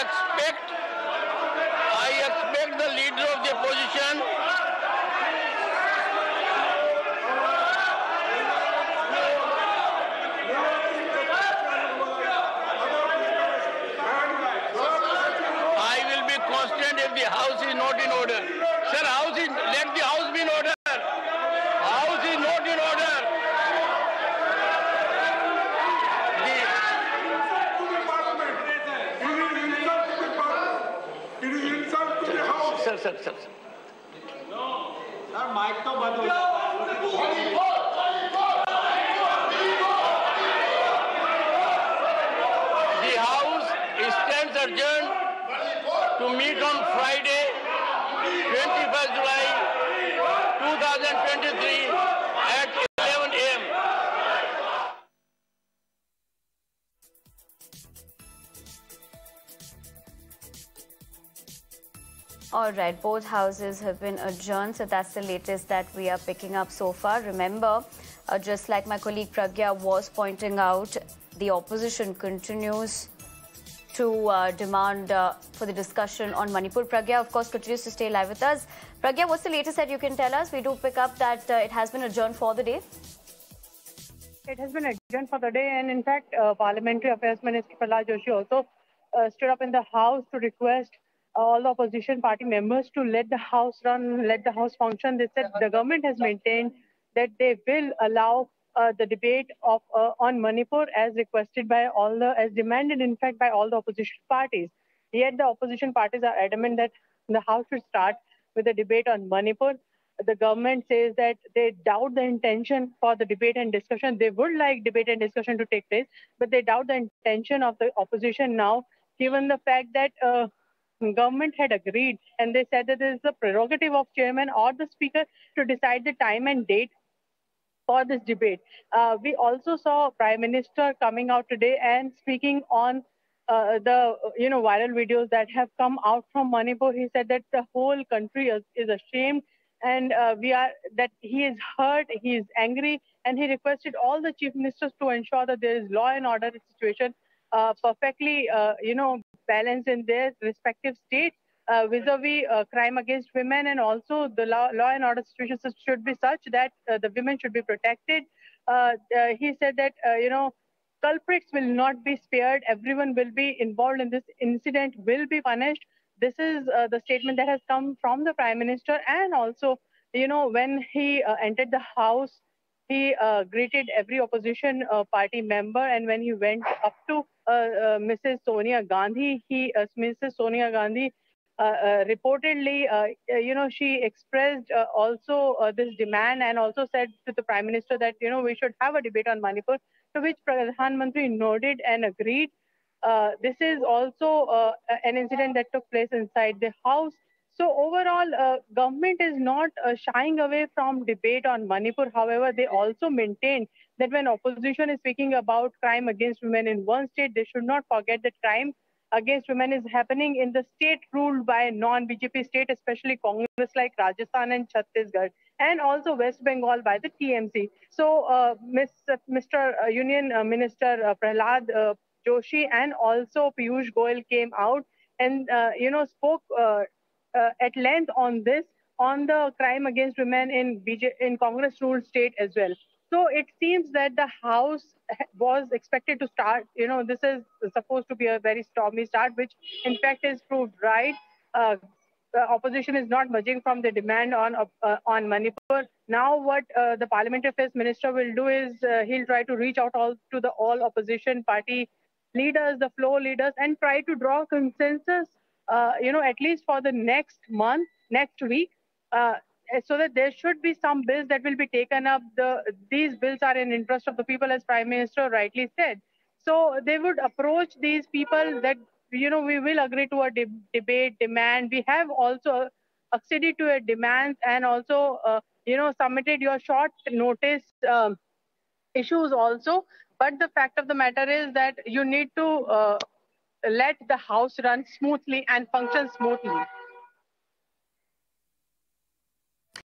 expect, I expect the leader of the opposition I will be constant if the house is not in order. Sir sir sir sir mic तो बंद हो The House stands adjourned to meet on Friday, 21st July 2023 All right, both houses have been adjourned, so that's the latest that we are picking up so far. Remember, uh, just like my colleague Pragya was pointing out, the opposition continues to uh, demand uh, for the discussion on Manipur. Pragya, of course, continues to stay live with us. Pragya, what's the latest that you can tell us? We do pick up that uh, it has been adjourned for the day. It has been adjourned for the day, and in fact, uh, Parliamentary Affairs Minister Prahlad Joshi also uh, stood up in the House to request all the opposition party members to let the House run, let the House function. They said the government has maintained that they will allow uh, the debate of uh, on Manipur as requested by all the, as demanded in fact by all the opposition parties. Yet the opposition parties are adamant that the House should start with a debate on Manipur. The government says that they doubt the intention for the debate and discussion. They would like debate and discussion to take place, but they doubt the intention of the opposition now, given the fact that uh, government had agreed and they said that it is the prerogative of chairman or the speaker to decide the time and date for this debate. Uh, we also saw Prime Minister coming out today and speaking on uh, the you know viral videos that have come out from Manipur. He said that the whole country is, is ashamed and uh, we are that he is hurt, he is angry, and he requested all the chief ministers to ensure that there is law and order situation uh, perfectly uh, you know balanced in their respective states uh, vis-a-vis uh, crime against women and also the law, law and order situation should be such that uh, the women should be protected. Uh, uh, he said that, uh, you know, culprits will not be spared. Everyone will be involved in this incident, will be punished. This is the statement that has come from the prime minister. And also, you know, when he entered the house, he uh, greeted every opposition uh, party member. And when he went up to uh, uh, Mrs. Sonia Gandhi, he, uh, Mrs. Sonia Gandhi, uh, reportedly, you know, she expressed also this demand and also said to the prime minister that, you know, we should have a debate on Manipur, to which Pradhan Mantri nodded and agreed. This is also an incident that took place inside the house. So overall, uh, government is not uh, shying away from debate on Manipur. However, they also maintain that when opposition is speaking about crime against women in one state, they should not forget that crime against women is happening in the state ruled by non-BJP state, especially Congress like Rajasthan and Chhattisgarh, and also West Bengal by the TMC. So, uh, Ms., Mr. uh, Union uh, Minister uh, Prahlad uh, Joshi and also Piyush Goyal came out and uh, you know spoke uh, uh, at length on this on the crime against women in BJ in Congress ruled state as well. So it seems that the House was expected to start. You know, this is supposed to be a very stormy start, which in fact is proved right. Uh, the opposition is not budging from the demand on uh, on Manipur. Now, what uh, the Parliamentary Affairs Minister will do is uh, he'll try to reach out all to the all opposition party leaders, the floor leaders, and try to draw consensus. Uh, you know, at least for the next month, next week, uh, so that there should be some bills that will be taken up. The these bills are in interest of the people, as Prime Minister rightly said. So they would approach these people that you know we will agree to a de- debate demand. We have also acceded to a demand and also uh, you know submitted your short notice um, issues also. But the fact of the matter is that you need to uh, let the house run smoothly and function smoothly.